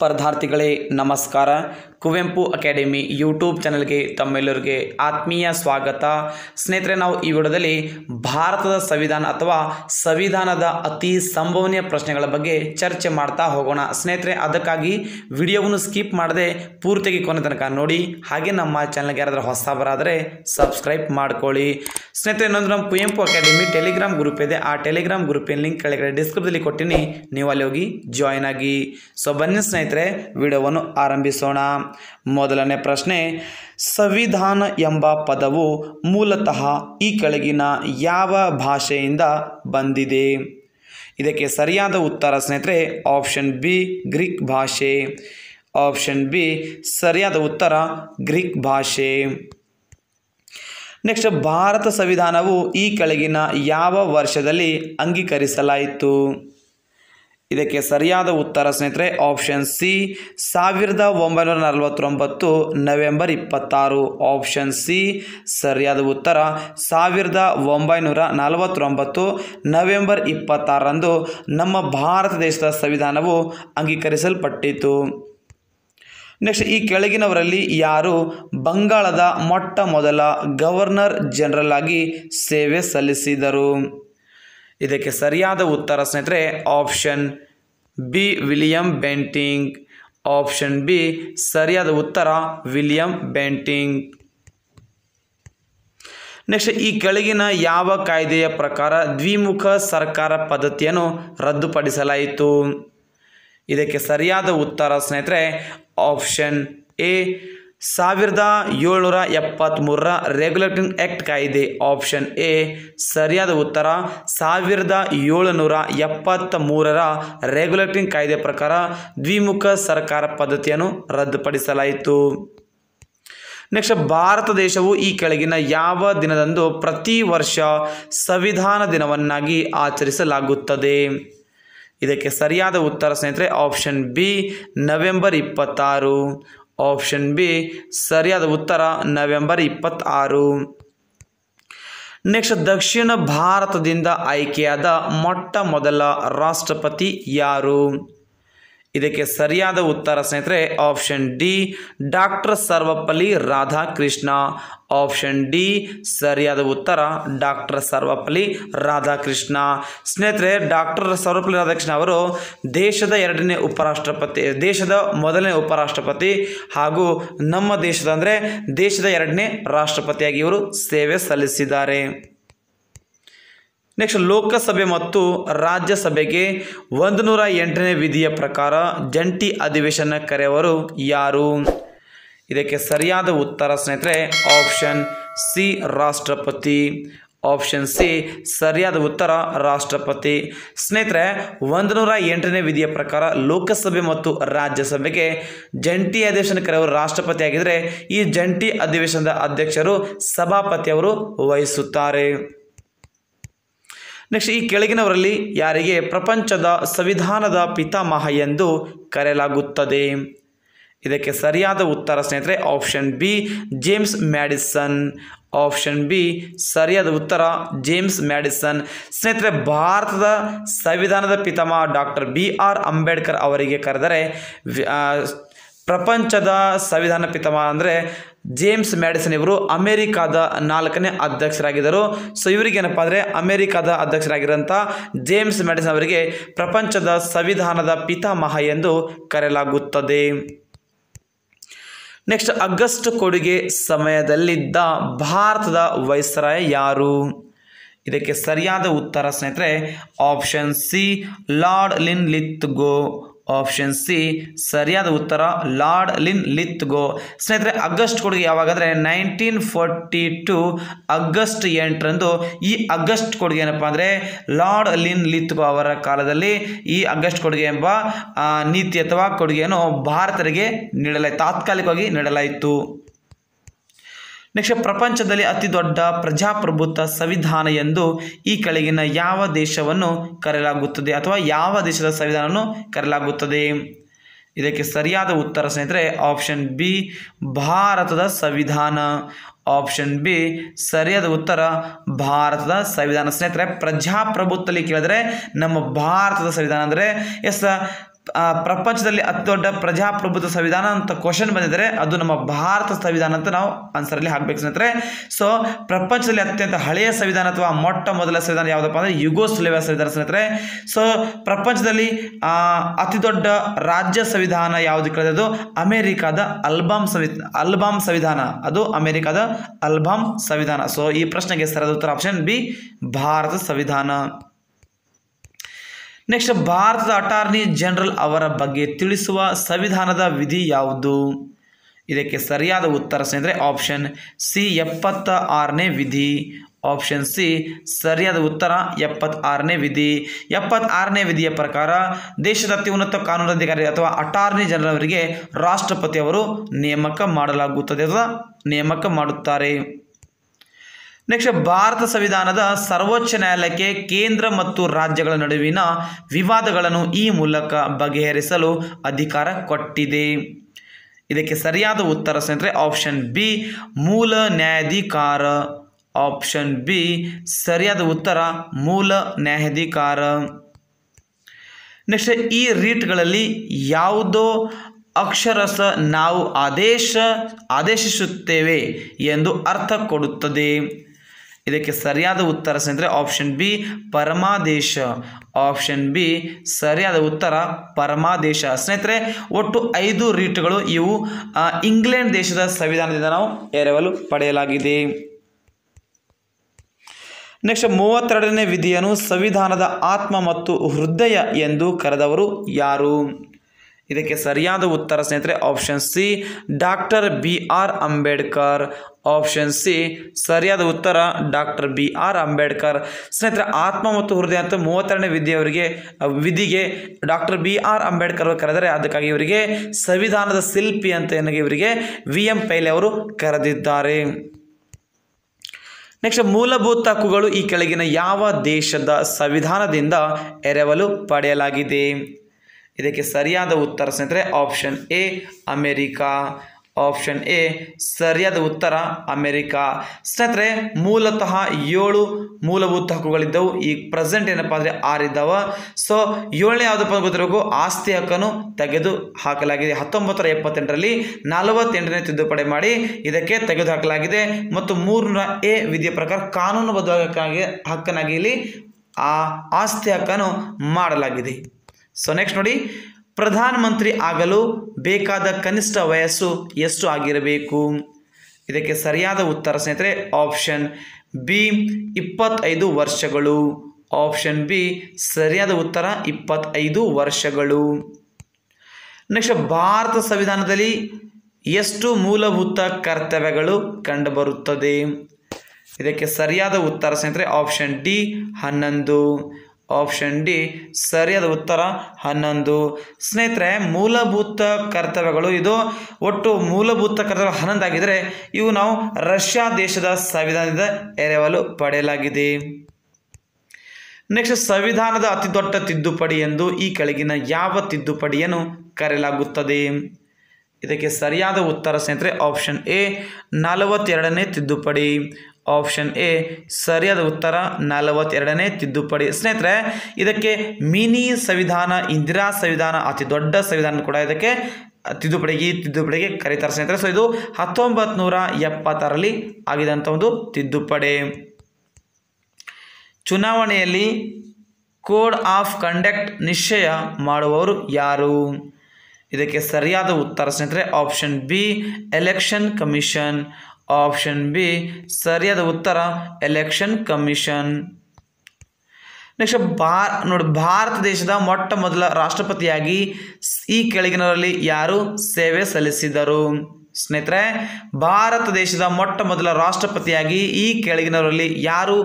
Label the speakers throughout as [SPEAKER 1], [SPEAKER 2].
[SPEAKER 1] ಸ್ಪರ್ಧಾರ್ಥಿಗಳೇ, ನಮಸ್ಕಾರ. Kuvempu academy YouTube ಚಾನಲ್ಗೆ ತಮ್ಮೆಲ್ಲರಿಗೆ ಆತ್ಮೀಯ ಸ್ವಾಗತ. ಸ್ನೇಹಿತರೆ, ನಾವು ಈ ವಿಡಿಯೋದಲ್ಲಿ ಭಾರತದ ಸಂವಿಧಾನ ಅಥವಾ ಸಂವಿಧಾನದ ಅತಿ ಸಂಭವನೀಯ ಪ್ರಶ್ನೆಗಳ ಬಗ್ಗೆ ಚರ್ಚೆ ಮಾಡ್ತಾ ಹೋಗೋಣ. ಸ್ನೇಹಿತರೆ, ಅದಕ್ಕಾಗಿ ವಿಡಿಯೋವನ್ನು ಸ್ಕಿಪ್ ಮಾಡದೆ ಪೂರ್ತಿಯಾಗಿ ಕೊನೆ ತನಕ ನೋಡಿ, ಹಾಗೆ ನಮ್ಮ ಚಾನಲ್ಗೆ ಯಾರಾದರೂ ಹೊಸಬರಾದರೆ ಸಬ್ಸ್ಕ್ರೈಬ್ ಮಾಡ್ಕೊಳ್ಳಿ. ಸ್ನೇಹಿತರೆ, ಇನ್ನೊಂದು ನಮ್ಮ ಕುವೆಂಪು ಅಕಾಡೆಮಿ ಟೆಲಿಗ್ರಾಮ್ ಗ್ರೂಪ್ ಇದೆ. ಆ ಟೆಲಿಗ್ರಾಮ್ ಗ್ರೂಪಿನ ಲಿಂಕ್ ಕೆಳಗಡೆ ಡಿಸ್ಕ್ರಿಪ್ಷನಲ್ಲಿ ಕೊಟ್ಟಿನಿ. ನೀವು ಅಲ್ಲಿ ಹೋಗಿ ಜಾಯ್ನ್ ಆಗಿ. ಸೊ, ಬನ್ನಿ ಸ್ನೇಹಿತರೆ. ವಿಡಿಯೋವನ್ನು ಆರಂಭಿಸೋಣ. ಮೊದಲನೇ ಪ್ರಶ್ನೆ, ಸಂವಿಧಾನ ಎಂಬ ಪದವು ಮೂಲತಃ ಈ ಕೆಳಗಿನ ಯಾವ ಭಾಷೆಯಿಂದ ಬಂದಿದೆ? ಇದಕ್ಕೆ ಸರಿಯಾದ ಉತ್ತರ ಸ್ನೇಹಿತರೆ ಆಪ್ಷನ್ ಬಿ ಗ್ರೀಕ್ ಭಾಷೆ. ಆಪ್ಷನ್ ಬಿ ಸರಿಯಾದ ಉತ್ತರ ಗ್ರೀಕ್ ಭಾಷೆ. ನೆಕ್ಸ್ಟ್ ಭಾರತ ಸಂವಿಧಾನವು ಈ ಕೆಳಗಿನ ಯಾವ ವರ್ಷದಲ್ಲಿ ಅಂಗೀಕರಿಸಲಾಯಿತು? ಇದಕ್ಕೆ ಸರಿಯಾದ ಉತ್ತರ ಸ್ನೇಹಿತರೆ ಆಪ್ಷನ್ ಸಿ ಸಾವಿರದ ಒಂಬೈನೂರ ನಲವತ್ತೊಂಬತ್ತು, ನವೆಂಬರ್ ಇಪ್ಪತ್ತಾರು. ಆಪ್ಷನ್ ಸಿ ಸರಿಯಾದ ಉತ್ತರ, ಸಾವಿರದ ಒಂಬೈನೂರ ನಲವತ್ತೊಂಬತ್ತು, ನವೆಂಬರ್ ಇಪ್ಪತ್ತಾರರಂದು ನಮ್ಮ ಭಾರತ ದೇಶದ ಸಂವಿಧಾನವು ಅಂಗೀಕರಿಸಲ್ಪಟ್ಟಿತು ನೆಕ್ಸ್ಟ್ ಈ ಕೆಳಗಿನವರಲ್ಲಿ ಯಾರು ಬಂಗಾಳದ ಮೊಟ್ಟ ಮೊದಲ ಗವರ್ನರ್ ಜನರಲ್ ಆಗಿ ಸೇವೆ ಸಲ್ಲಿಸಿದರು? ಇದಕ್ಕೆ ಸರಿಯಾದ ಉತ್ತರ ಸ್ನೇಹಿತರೆ option B William Bentinck option B ಸರಿಯಾದ ಉತ್ತರ ವಿಲಿಯಂ ಬೆಂಟಿಂಗ್ ನೆಕ್ಸ್ಟ್ ಈ ಕೆಳಗಿನ ಯಾವ ಕಾಯ್ದೆಯ ಪ್ರಕಾರ ದ್ವಿಮುಖ ಸರ್ಕಾರ ಪದ್ಧತಿಯನ್ನು ರದ್ದುಪಡಿಸಲಾಯಿತು? ಇದಕ್ಕೆ ಸರಿಯಾದ ಉತ್ತರ ಸ್ನೇಹಿತರೆ ಆಪ್ಷನ್ ಎ ಸಾವಿರದ ಏಳ್ನೂರ ಎಪ್ಪತ್ತ್ಮೂರರ ರೆಗ್ಯುಲೇಟಿಂಗ್ ಆ್ಯಕ್ಟ್ ಕಾಯ್ದೆ ಆಪ್ಷನ್ ಎ ಸರಿಯಾದ ಉತ್ತರ, ಸಾವಿರದ ಏಳುನೂರ ಎಪ್ಪತ್ತ ಮೂರರ ರೆಗ್ಯುಲೇಟಿಂಗ್ ಕಾಯ್ದೆ ಪ್ರಕಾರ ದ್ವಿಮುಖ ಸರ್ಕಾರ ಪದ್ಧತಿಯನ್ನು ರದ್ದುಪಡಿಸಲಾಯಿತು. ನೆಕ್ಸ್ಟ್ ಭಾರತ ದೇಶವು ಈ ಕೆಳಗಿನ ಯಾವ ದಿನದಂದು ಪ್ರತಿ ವರ್ಷ ಸಂವಿಧಾನ ದಿನವನ್ನಾಗಿ ಆಚರಿಸಲಾಗುತ್ತದೆ? ಇದಕ್ಕೆ ಸರಿಯಾದ ಉತ್ತರ ಸ್ನೇಹಿತರೆ ಆಪ್ಷನ್ ಬಿ ನವೆಂಬರ್ ಇಪ್ಪತ್ತಾರು. ಆಪ್ಷನ್ ಬಿ ಸರಿಯಾದ ಉತ್ತರ ನವೆಂಬರ್ ಇಪ್ಪತ್ತಾರು. ನೆಕ್ಸ್ಟ್ ದಕ್ಷಿಣ ಭಾರತದಿಂದ ಆಯ್ಕೆಯಾದ ಮೊಟ್ಟ ಮೊದಲ ರಾಷ್ಟ್ರಪತಿ ಯಾರು? ಇದಕ್ಕೆ ಸರಿಯಾದ ಉತ್ತರ ಸ್ನೇಹಿತರೆ option D doctor Sarvepalli Radhakrishna. Option D ಸರಿಯಾದ ಉತ್ತರ ಡಾಕ್ಟರ್ ಸರ್ವಪಲ್ಲಿ ರಾಧಾಕೃಷ್ಣ. ಸ್ನೇಹಿತರೆ ಡಾಕ್ಟರ್ ಸರ್ವಪಲ್ಲಿ ರಾಧಾಕೃಷ್ಣ ಅವರು ದೇಶದ ಎರಡನೇ ಉಪರಾಷ್ಟ್ರಪತಿ, ದೇಶದ ಮೊದಲನೇ ಉಪರಾಷ್ಟ್ರಪತಿ ಹಾಗೂ ನಮ್ಮ ದೇಶದ ಅಂದರೆ ದೇಶದ ಎರಡನೇ ರಾಷ್ಟ್ರಪತಿಯಾಗಿ ಇವರು ಸೇವೆ ಸಲ್ಲಿಸಿದ್ದಾರೆ. ನೆಕ್ಸ್ಟ್ ಲೋಕಸಭೆ ಮತ್ತು ರಾಜ್ಯಸಭೆಗೆ ಒಂದು ನೂರ ಎಂಟನೇ ವಿಧಿಯ ಪ್ರಕಾರ ಜಂಟಿ ಅಧಿವೇಶನ ಕರೆಯವರು ಯಾರು? ಇದಕ್ಕೆ ಸರಿಯಾದ ಉತ್ತರ ಸ್ನೇಹಿತರೆ ಆಪ್ಷನ್ ಸಿ ರಾಷ್ಟ್ರಪತಿ. ಆಪ್ಷನ್ ಸಿ ಸರಿಯಾದ ಉತ್ತರ, ರಾಷ್ಟ್ರಪತಿ. ಸ್ನೇಹಿತರೆ ಒಂದು ನೂರ ಎಂಟನೇ ವಿಧಿಯ ಪ್ರಕಾರ ಲೋಕಸಭೆ ಮತ್ತು ರಾಜ್ಯಸಭೆಗೆ ಜಂಟಿ ಅಧಿವೇಶನ ಕರೆಯವರು ರಾಷ್ಟ್ರಪತಿ ಆಗಿದ್ದರೆ ಈ ಜಂಟಿ ಅಧಿವೇಶನದ ಅಧ್ಯಕ್ಷರು, ಸಭಾಪತಿಯವರು ವಹಿಸುತ್ತಾರೆ. ನೆಕ್ಸ್ಟ್ ಈ ಕೆಳಗಿನವರಲ್ಲಿ ಯಾರಿಗೆ ಪ್ರಪಂಚದ ಸಂವಿಧಾನದ ಪಿತಾಮಹ ಎಂದು ಕರೆಯಲಾಗುತ್ತದೆ? ಇದಕ್ಕೆ ಸರಿಯಾದ ಉತ್ತರ ಸ್ನೇಹಿತರೆ option B James Madison option B ಸರಿಯಾದ ಉತ್ತರ ಜೇಮ್ಸ್ ಮ್ಯಾಡಿಸನ್ ಸ್ನೇಹಿತರೆ, ಭಾರತದ ಸಂವಿಧಾನದ ಪಿತಾಮಹ ಡಾಕ್ಟರ್ ಬಿ ಆರ್ ಅಂಬೇಡ್ಕರ್ ಅವರಿಗೆ ಕರೆದರೆ ಪ್ರಪಂಚದ ಸಂವಿಧಾನ ಪಿತಾಮಹ ಅಂದರೆ ಜೇಮ್ಸ್ ಮ್ಯಾಡಿಸನ್ ಇವರು ಅಮೇರಿಕಾದ ನಾಲ್ಕನೇ ಅಧ್ಯಕ್ಷರಾಗಿದ್ದರು. ಸೊ ಇವರಿಗೆ ಏನಪ್ಪ ಅಂದರೆ ಅಮೇರಿಕಾದ ಅಧ್ಯಕ್ಷರಾಗಿರೋಂಥ ಜೇಮ್ಸ್ ಮ್ಯಾಡಿಸನ್ ಅವರಿಗೆ ಪ್ರಪಂಚದ ಸಂವಿಧಾನದ ಪಿತಾಮಹ ಎಂದು ಕರೆಯಲಾಗುತ್ತದೆ. ನೆಕ್ಸ್ಟ್ ಆಗಸ್ಟ್ ಕೊಡುಗೆ ಸಮಯದಲ್ಲಿದ್ದ ಭಾರತದ ವೈಸ್ರಾಯ ಯಾರು? ಇದಕ್ಕೆ ಸರಿಯಾದ ಉತ್ತರ ಸ್ನೇಹಿತರೆ, option C, Lord Linlithgow option C ಸರಿಯಾದ ಉತ್ತರ, ಲಾರ್ಡ್ ಲಿನ್ ಲಿತ್ ಗೋ. ಸ್ನೇಹಿತರೆ, ಆಗಸ್ಟ್ ಕೊಡುಗೆ ಯಾವಾಗಂದರೆ ನೈನ್ಟೀನ್ ಫೋರ್ಟಿ ಟು ಅಗಸ್ಟ್ ಎಂಟರಂದು ಈ ಆಗಸ್ಟ್ ಕೊಡುಗೆ ಏನಪ್ಪ ಅಂದರೆ ಲಾರ್ಡ್ ಲಿನ್ ಲಿತ್ ಗೋ ಅವರ ಕಾಲದಲ್ಲಿ ಈ ಆಗಸ್ಟ್ ಕೊಡುಗೆ ಎಂಬ ನೀತಿ ಅಥವಾ ಕೊಡುಗೆಯನ್ನು ಭಾರತರಿಗೆ ನೀಡಲಾಯಿತು, ತಾತ್ಕಾಲಿಕವಾಗಿ ನೀಡಲಾಯಿತು. ನೆಕ್ಸ್ಟ್ ಪ್ರಪಂಚದಲ್ಲಿ ಅತಿ ದೊಡ್ಡ ಪ್ರಜಾಪ್ರಭುತ್ವ ಸಂವಿಧಾನ ಎಂದು ಈ ಕೆಳಗಿನ ಯಾವ ದೇಶವನ್ನು ಕರೆಯಲಾಗುತ್ತದೆ ಅಥವಾ ಯಾವ ದೇಶದ ಸಂವಿಧಾನವನ್ನು ಕರೆಯಲಾಗುತ್ತದೆ? ಇದಕ್ಕೆ ಸರಿಯಾದ ಉತ್ತರ ಸ್ನೇಹಿತರೆ ಆಪ್ಷನ್ ಬಿ ಭಾರತದ ಸಂವಿಧಾನ. ಆಪ್ಷನ್ ಬಿ ಸರಿಯಾದ ಉತ್ತರ, ಭಾರತದ ಸಂವಿಧಾನ. ಸ್ನೇಹಿತರೆ, ಪ್ರಜಾಪ್ರಭುತ್ವದಲ್ಲಿ ಕೇಳಿದ್ರೆ ನಮ್ಮ ಭಾರತದ ಸಂವಿಧಾನ ಅಂದರೆ ಎಸ್ ಪ್ರಪಂಚದಲ್ಲಿ ಅತಿ ದೊಡ್ಡ ಪ್ರಜಾಪ್ರಭುತ್ವ ಸಂವಿಧಾನ ಅಂತ ಕ್ವಶನ್ ಬಂದಿದ್ರೆ ಅದು ನಮ್ಮ ಭಾರತ ಸಂವಿಧಾನ ಅಂತ ನಾವು ಆನ್ಸರಲ್ಲಿ ಹಾಕಬೇಕು ಸ್ನೇಹಿತರೆ. ಸೊ ಪ್ರಪಂಚದಲ್ಲಿ ಅತ್ಯಂತ ಹಳೆಯ ಸಂವಿಧಾನ ಅಥವಾ ಮೊಟ್ಟ ಮೊದಲ ಸಂವಿಧಾನ ಯಾವುದಪ್ಪ ಅಂದರೆ ಯುಗೋಸ್ಲೇವ ಸಂವಿಧಾನ ಸ್ನೇಹಿತರೆ. ಸೊ ಪ್ರಪಂಚದಲ್ಲಿ ಅತಿ ದೊಡ್ಡ ರಾಜ್ಯ ಸಂವಿಧಾನ ಯಾವುದು ಕೇಳಿದ್ದು ಅಮೆರಿಕಾದ ಅಲ್ಬಾಮ್ ಸಂವಿ, ಅಲ್ಬಾಮ್ ಸಂವಿಧಾನ. ಅದು ಅಮೆರಿಕಾದ ಅಲ್ಬಾಮ್ ಸಂವಿಧಾನ. ಸೊ ಈ ಪ್ರಶ್ನೆಗೆ ಸರಿಯಾದ ಉತ್ತರ ಆಪ್ಷನ್ ಬಿ ಭಾರತ ಸಂವಿಧಾನ. ನೆಕ್ಸ್ಟ್ ಭಾರತದ ಅಟಾರ್ನಿ ಜನರಲ್ ಅವರ ಬಗ್ಗೆ ತಿಳಿಸುವ ಸಂವಿಧಾನದ ವಿಧಿ ಯಾವುದು? ಇದಕ್ಕೆ ಸರಿಯಾದ ಉತ್ತರ ಸ್ನೇಹಿತರೆ ಆಪ್ಷನ್ ಸಿ ಎಪ್ಪತ್ತ ಆರನೇ ವಿಧಿ. ಆಪ್ಷನ್ ಸಿ ಸರಿಯಾದ ಉತ್ತರ, ಎಪ್ಪತ್ತಾರನೇ ವಿಧಿ. ಎಪ್ಪತ್ತಾರನೇ ವಿಧಿಯ ಪ್ರಕಾರ ದೇಶದ ಅತ್ಯುನ್ನತ ಕಾನೂನಾಧಿಕಾರಿ ಅಥವಾ ಅಟಾರ್ನಿ ಜನರಲ್ ಅವರಿಗೆ ರಾಷ್ಟ್ರಪತಿ ಅವರು ನೇಮಕ ಮಾಡಲಾಗುತ್ತದೆ ಅಥವಾ ನೇಮಕ ಮಾಡುತ್ತಾರೆ. ನೆಕ್ಸ್ಟ್ ಭಾರತ ಸಂವಿಧಾನದ ಸರ್ವೋಚ್ಚ ನ್ಯಾಯಾಲಯಕ್ಕೆ ಕೇಂದ್ರ ಮತ್ತು ರಾಜ್ಯಗಳ ನಡುವಿನ ವಿವಾದಗಳನ್ನು ಈ ಮೂಲಕ ಬಗೆಹರಿಸಲು ಅಧಿಕಾರ ಕೊಟ್ಟಿದೆ. ಇದಕ್ಕೆ ಸರಿಯಾದ ಉತ್ತರ ಸ್ನೇಹಿತರೆ ಆಪ್ಷನ್ ಬಿ ಮೂಲ ನ್ಯಾಯಾಧಿಕಾರ. ಆಪ್ಷನ್ ಬಿ ಸರಿಯಾದ ಉತ್ತರ, ಮೂಲ ನ್ಯಾಯಾಧಿಕಾರ. ನೆಕ್ಸ್ಟ್, ಈ ರೀಟ್ಗಳಲ್ಲಿ ಯಾವುದೋ ಅಕ್ಷರಸ ನಾವು ಆದೇಶ, ಆದೇಶಿಸುತ್ತೇವೆ ಎಂದು ಅರ್ಥ ಕೊಡುತ್ತದೆ. ಇದಕ್ಕೆ ಸರಿಯಾದ ಉತ್ತರ ಸ್ನೇಹಿತರೆ ಆಪ್ಷನ್ ಬಿ ಪರಮಾದೇಶ. ಆಪ್ಷನ್ ಬಿ ಸರಿಯಾದ ಉತ್ತರ ಪರಮಾದೇಶ. ಸ್ನೇಹಿತರೆ, ಒಟ್ಟು ಐದು ರೀಟ್ಗಳು ಇವು ಇಂಗ್ಲೆಂಡ್ ದೇಶದ ಸಂವಿಧಾನದಿಂದ ನಾವು ಎರವಲು ಪಡೆಯಲಾಗಿದೆ. ನೆಕ್ಸ್ಟ್ ಮೂವತ್ತೆರಡನೇ ವಿಧಿಯನ್ನು ಸಂವಿಧಾನದ ಆತ್ಮ ಮತ್ತು ಹೃದಯ ಎಂದು ಕರೆದವರು ಯಾರು? ಇದಕ್ಕೆ ಸರಿಯಾದ ಉತ್ತರ ಸ್ನೇಹಿತರೆ option C doctor B R Ambedkar. Option C ಸರಿಯಾದ ಉತ್ತರ ಡಾಕ್ಟರ್ ಬಿ ಆರ್ ಅಂಬೇಡ್ಕರ್. ಸ್ನೇಹಿತರೆ, ಆತ್ಮ ಮತ್ತು ಹೃದಯ ಅಂತ ಮೂವತ್ತೆರಡನೇ ವಿಧಿಯವರಿಗೆ ವಿಧಿಗೆ ಡಾಕ್ಟರ್ ಬಿ ಆರ್ ಅಂಬೇಡ್ಕರ್ ಅವರು ಕರೆದರೆ ಅದಕ್ಕಾಗಿ ಇವರಿಗೆ ಸಂವಿಧಾನದ ಶಿಲ್ಪಿ ಅಂತ ಏನಾಗಿ ಇವರಿಗೆ ವಿ ಎಂ ಪೈಲೆ ಅವರು ಕರೆದಿದ್ದಾರೆ. ನೆಕ್ಸ್ಟ್ ಮೂಲಭೂತ ಹಕ್ಕುಗಳು ಈ ಕೆಳಗಿನ ಯಾವ ದೇಶದ ಸಂವಿಧಾನದಿಂದ ಎರವಲು ಪಡೆಯಲಾಗಿದೆ? ಇದಕ್ಕೆ ಸರಿಯಾದ ಉತ್ತರ ಸ್ನೇಹಿತರೆ option A America. Option A ಸರಿಯಾದ ಉತ್ತರ, ಅಮೆರಿಕಾ. ಸ್ನೇಹಿತರೆ, ಮೂಲತಃ ಏಳು ಮೂಲಭೂತ ಹಕ್ಕುಗಳಿದ್ದವು. ಈಗ ಪ್ರೆಸೆಂಟ್ ಏನಪ್ಪ ಅಂದರೆ ಆರಿದ್ದಾವೆ. ಸೊ ಏಳನೇ ಯಾವುದಪ್ಪ ಗೊತ್ತಿರಬೇಕು? ಆಸ್ತಿ ಹಕ್ಕನ್ನು ತೆಗೆದು ಹಾಕಲಾಗಿದೆ. ಹತ್ತೊಂಬತ್ತರ ಎಪ್ಪತ್ತೆಂಟರಲ್ಲಿ ನಲವತ್ತೆಂಟನೇ ತಿದ್ದುಪಡಿ ಮಾಡಿ ಇದಕ್ಕೆ ತೆಗೆದು ಹಾಕಲಾಗಿದೆ. ಮತ್ತು ಮೂರನ ಎ ವಿಧಿಯ ಪ್ರಕಾರ ಕಾನೂನುಬದ್ಧವಾಗಿ ಹಕ್ಕನಾಗಿ ಇಲ್ಲಿ ಆ ಆಸ್ತಿ ಹಕ್ಕನ್ನು ಮಾಡಲಾಗಿದೆ. ಸೊ ನೆಕ್ಸ್ಟ್ ನೋಡಿ ಪ್ರಧಾನಮಂತ್ರಿ ಆಗಲು ಬೇಕಾದ ಕನಿಷ್ಠ ವಯಸ್ಸು ಎಷ್ಟು ಆಗಿರಬೇಕು? ಇದಕ್ಕೆ ಸರಿಯಾದ ಉತ್ತರ ಸ್ನೇಹಿತರೆ ಆಪ್ಷನ್ ಬಿ ಇಪ್ಪತ್ತೈದು ವರ್ಷಗಳು. ಆಪ್ಷನ್ ಬಿ ಸರಿಯಾದ ಉತ್ತರ, ಇಪ್ಪತ್ತೈದು ವರ್ಷಗಳು. ನೆಕ್ಸ್ಟ್ ಭಾರತ ಸಂವಿಧಾನದಲ್ಲಿ ಎಷ್ಟು ಮೂಲಭೂತ ಕರ್ತವ್ಯಗಳು ಕಂಡುಬರುತ್ತದೆ? ಇದಕ್ಕೆ ಸರಿಯಾದ ಉತ್ತರ ಸ್ನೇಹಿತರೆ ಆಪ್ಷನ್ ಡಿ ಹನ್ನೊಂದು. ಆಪ್ಷನ್ ಡಿ ಸರಿಯಾದ ಉತ್ತರ ಹನ್ನೊಂದು. ಸ್ನೇಹಿತರೆ, ಮೂಲಭೂತ ಕರ್ತವ್ಯಗಳು ಇದು. ಒಟ್ಟು ಮೂಲಭೂತ ಕರ್ತವ್ಯ ಹನ್ನೊಂದು ಆಗಿದ್ದರೆ ಇವು ನಾವು ರಷ್ಯಾ ದೇಶದ ಸಂವಿಧಾನದಿಂದ ಎರವಲು ಪಡೆಯಲಾಗಿದೆ. ನೆಕ್ಸ್ಟ್ ಸಂವಿಧಾನದ ಅತಿ ದೊಡ್ಡ ತಿದ್ದುಪಡಿ ಎಂದು ಈ ಕೆಳಗಿನ ಯಾವ ತಿದ್ದುಪಡಿಯನ್ನು ಕರೆಯಲಾಗುತ್ತದೆ? ಇದಕ್ಕೆ ಸರಿಯಾದ ಉತ್ತರ ಸ್ನೇಹಿತರೆ ಆಪ್ಷನ್ ಎ ನಲವತ್ತೆರಡನೇ ತಿದ್ದುಪಡಿ. ಆಪ್ಷನ್ ಎ ಸರಿಯಾದ ಉತ್ತರ ನಲವತ್ತೆರಡನೇ ತಿದ್ದುಪಡಿ. ಸ್ನೇಹಿತರೆ, ಇದಕ್ಕೆ ಮಿನಿ ಸಂವಿಧಾನ, ಇಂದಿರಾ ಸಂವಿಧಾನ, ಅತಿ ದೊಡ್ಡ ಸಂವಿಧಾನ ಕೂಡ ಇದಕ್ಕೆ ತಿದ್ದುಪಡಿಗೆ ತಿದ್ದುಪಡಿಗೆ ಕರೀತಾರೆ ಸ್ನೇಹಿತರೆ. ಸೊ ಇದು ಹತ್ತೊಂಬತ್ತು ನೂರ ಎಪ್ಪತ್ತಾರಲ್ಲಿ ಆಗಿದಂಥ ಒಂದು ತಿದ್ದುಪಡಿ. ಚುನಾವಣೆಯಲ್ಲಿ ಕೋಡ್ ಆಫ್ ಕಂಡಕ್ಟ್ ನಿಶ್ಚಯ ಮಾಡುವವರು ಯಾರು? ಇದಕ್ಕೆ ಸರಿಯಾದ ಉತ್ತರ ಸ್ನೇಹಿತರೆ option B election commission option B ಸರಿಯಾದ ಉತ್ತರ ಎಲೆಕ್ಷನ್ ಕಮಿಷನ್ ನೆಕ್ಸ್ಟ್ ಭಾ ನೋಡಿ, ಭಾರತ ದೇಶದ ಮೊಟ್ಟ ಮೊದಲ ರಾಷ್ಟ್ರಪತಿಯಾಗಿ ಈ ಕೆಳಗಿನರಲ್ಲಿ ಯಾರು ಸೇವೆ ಸಲ್ಲಿಸಿದರು? ಸ್ನೇಹಿತರೆ, ಭಾರತ ದೇಶದ ಮೊಟ್ಟ ಮೊದಲ ರಾಷ್ಟ್ರಪತಿಯಾಗಿ ಈ ಕೆಳಗಿನವರಲ್ಲಿ ಯಾರು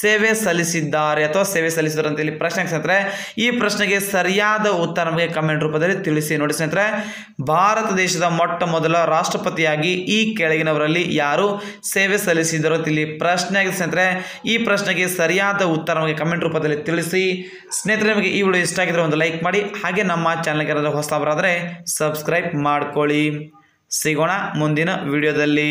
[SPEAKER 1] ಸೇವೆ ಸಲ್ಲಿಸಿದ್ದಾರೆ ಅಥವಾ ಸೇವೆ ಸಲ್ಲಿಸಿದ್ದಾರೆ ಅಂತ ಇಲ್ಲಿ ಪ್ರಶ್ನೆ ಸ್ನೇಹಿತರೆ, ಈ ಪ್ರಶ್ನೆಗೆ ಸರಿಯಾದ ಉತ್ತರ ನಮಗೆ ಕಮೆಂಟ್ ರೂಪದಲ್ಲಿ ತಿಳಿಸಿ. ನೋಡಿ ಸ್ನೇಹಿತರೆ, ಭಾರತ ದೇಶದ ಮೊಟ್ಟ ಮೊದಲ ರಾಷ್ಟ್ರಪತಿಯಾಗಿ ಈ ಕೆಳಗಿನವರಲ್ಲಿ ಯಾರು ಸೇವೆ ಸಲ್ಲಿಸಿದರು ಅಂತ ಇಲ್ಲಿ ಪ್ರಶ್ನೆ ಆಗಿದೆ ಸ್ನೇಹಿತರೆ. ಈ ಪ್ರಶ್ನೆಗೆ ಸರಿಯಾದ ಉತ್ತರ ನಮಗೆ ಕಮೆಂಟ್ ರೂಪದಲ್ಲಿ ತಿಳಿಸಿ. ಸ್ನೇಹಿತರೆ, ನಿಮಗೆ ಈ ವಿಡಿಯೋ ಇಷ್ಟ ಆಗಿದ್ರೆ ಒಂದು ಲೈಕ್ ಮಾಡಿ. ಹಾಗೆ ನಮ್ಮ ಚಾನಲ್ಗೆ ಯಾರಾದರೂ ಹೊಸಬರಾದರೆ ಸಬ್ಸ್ಕ್ರೈಬ್ ಮಾಡ್ಕೊಳ್ಳಿ. ಸಿಗೋಣ ಮುಂದಿನ ವಿಡಿಯೋದಲ್ಲಿ.